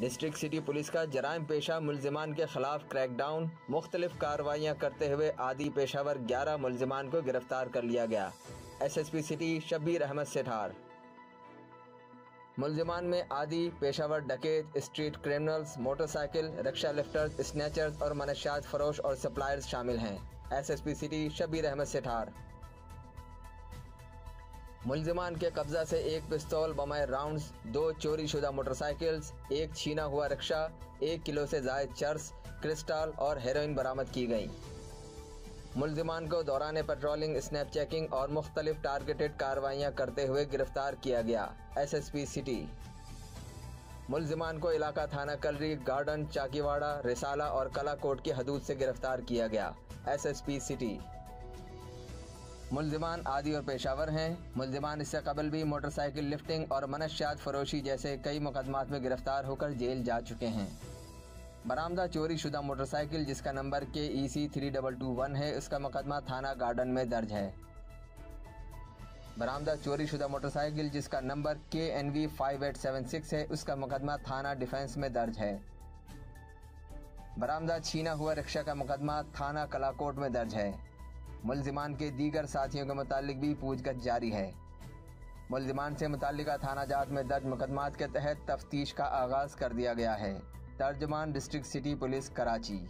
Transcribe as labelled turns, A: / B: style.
A: District city police का जराइम पेशा मुलजमान के खिलाफ क्रैकडाउन, मुख्तलिफ़ कार्रवाइयाँ करते हुए आदि पेशावर ग्यारह मुलजमान को गिरफ़्तार कर लिया गया। S S P city Shabbir Ahmed Sethar. मुलजमान में आदि पेशावर Dakait, street criminals, motorcycle, rickshaw lifters snatchers और मनशात फरोश और सप्लायर्स शामिल हैं। S S P city Shabbir Ahmed Sethar. मुलजमान के कब्जा से एक पिस्तौल बमाए राउंड्स, दो चोरी शुदा मोटरसाइकिल्स, एक छीना हुआ रिक्शा, एक किलो से जायद चर्स, क्रिस्टल और हेरोइन बरामद की गई। मुलजमान को दौरान पेट्रोलिंग स्नैप चेकिंग और मुख्तलिफ़ टारगेटेड कार्रवाइयाँ करते हुए गिरफ़्तार किया गया एस एस पी सिटी। मुलजमान को इलाका थाना कलरी, गार्डन, चाकीवाड़ा, रिसाला और कलाकोट की हदूद से गिरफ़्तार किया गया एस एस पी सिटी। मुलजमान आदि और पेशावर हैं। मुलजमान इससे कबल भी मोटरसाइकिल लिफ्टिंग और मनशात फरोशी जैसे कई मुकदमात में गिरफ़्तार होकर जेल जा चुके हैं। बरामदा चोरी शुदा मोटरसाइकिल, जिसका number K E C three double two one है, उसका मुकदमा थाना गार्डन में दर्ज है। बरामदा चोरी शुदा मोटरसाइकिल, जिसका number K N V five eight seven six है, उसका मुकदमा थाना डिफेंस में दर्ज है। बरामदा छीना हुआ रिक्शा का मुकदमा थाना कलाकोट में दर्ज है। मुलजिमान के दीगर साथियों के मुतालिक भी पूछगछ जारी है। मुलजिमान से मुतल थाना जात में दर्ज मुकदमात के तहत तफ्तीश का आगाज़ कर दिया गया है। तर्जमान डिस्ट्रिक्ट सिटी पुलिस कराची।